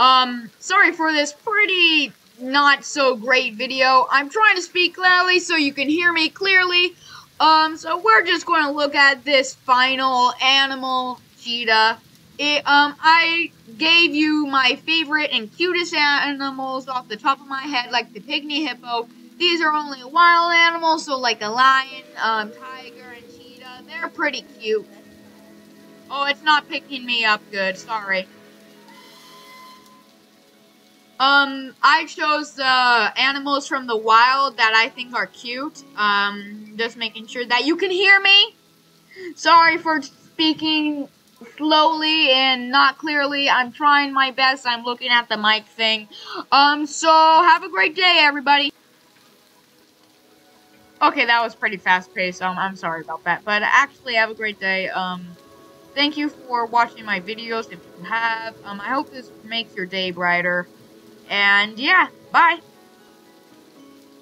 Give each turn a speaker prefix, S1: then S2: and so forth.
S1: Um, sorry for this pretty not so great video. I'm trying to speak loudly so you can hear me clearly. Um, so we're just going to look at this final animal, cheetah. It, um, I gave you my favorite and cutest animals off the top of my head, like the pygmy hippo. These are only wild animals, so like a lion, um, tiger, and cheetah. They're pretty cute. Oh, it's not picking me up good. Sorry. Um, I chose the animals from the wild that I think are cute. Um, just making sure that you can hear me. Sorry for speaking slowly and not clearly. I'm trying my best. I'm looking at the mic thing. Um, so have a great day, everybody. Okay, that was pretty fast paced. Um, I'm sorry about that. But actually, have a great day. Um, thank you for watching my videos if you have. Um, I hope this makes your day brighter. And yeah, bye.